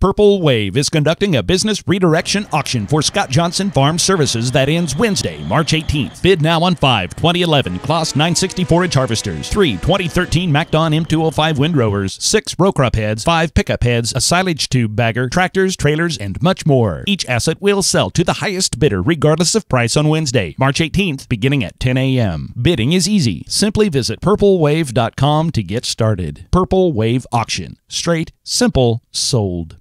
Purple Wave is conducting a business redirection auction for Scott Johnson Farm Services that ends Wednesday, March 18th. Bid now on 5 2011 Claas 960 forage harvesters, 3 2013 MacDon M205 windrowers, 6 row crop heads, 5 pickup heads, a silage tube bagger, tractors, trailers, and much more. Each asset will sell to the highest bidder regardless of price on Wednesday, March 18th, beginning at 10 a.m. Bidding is easy. Simply visit purplewave.com to get started. Purple Wave Auction. Straight, simple, sold.